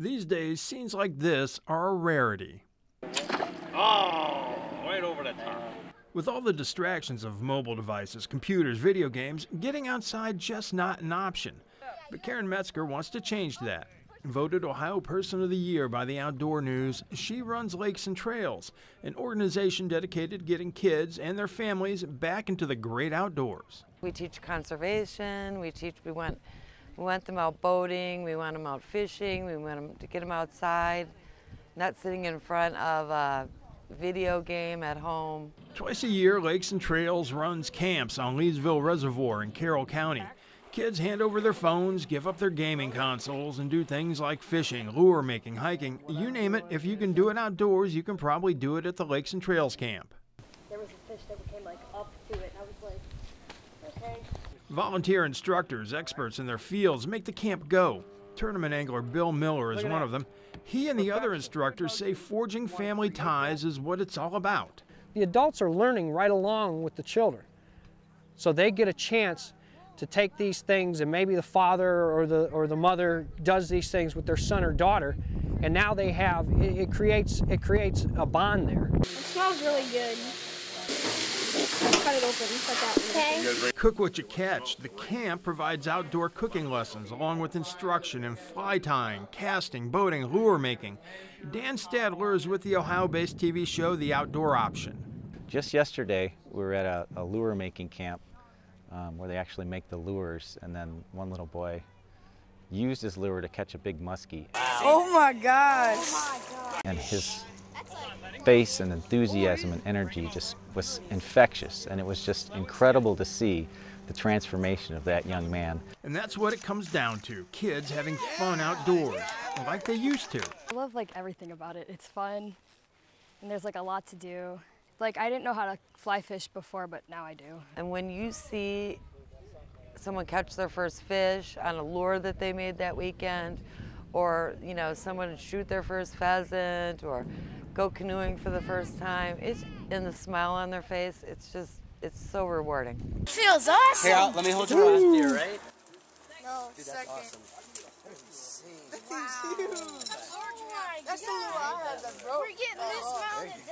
These days, scenes like this are a rarity. Oh, right over the top. With all the distractions of mobile devices, computers, video games, getting outside just not an option. But Karen Metzger wants to change that. Voted Ohio Person of the Year by the Outdoor News, she runs Lakes and Trails, an organization dedicated to getting kids and their families back into the great outdoors. We teach conservation. We teach. We want. We want them out boating. We want them out fishing. We want them to get them outside, not sitting in front of a video game at home. Twice a year, Lakes and Trails runs camps on Leesville Reservoir in Carroll County. Kids hand over their phones, give up their gaming consoles, and do things like fishing, lure making, hiking. You name it, if you can do it outdoors, you can probably do it at the Lakes and Trails camp. There was a fish that came like up to it, and I was like, okay. Volunteer instructors, experts in their fields, make the camp go. Tournament angler Bill Miller is one of them. He and the other instructors say forging family ties is what it's all about. The adults are learning right along with the children. So they get a chance to take these things and maybe the father or the or the mother does these things with their son or daughter and now they have it, it creates it creates a bond there. It smells really good. Cut it open. Okay. Cook what you catch. The camp provides outdoor cooking lessons along with instruction in fly tying, casting, boating, lure making. Dan Stadler is with the Ohio based TV show The Outdoor Option. Just yesterday, we were at a, a lure making camp um, where they actually make the lures, and then one little boy used his lure to catch a big muskie. Oh my gosh! And his face and enthusiasm and energy just was infectious, and it was just incredible to see the transformation of that young man. And that's what it comes down to kids having fun outdoors, like they used to. I love like everything about it. It's fun, and there's like a lot to do. Like I didn't know how to fly fish before, but now I do. And when you see someone catch their first fish on a lure that they made that weekend, or you know someone shoot their first pheasant, or go canoeing for the first time, it's in the smile on their face. It's just it's so rewarding. Feels awesome. Here, let me hold your hand here, right? No, Dude, that's second. awesome. Wow. That's the lure I had that broke. We're getting this oh. mounted.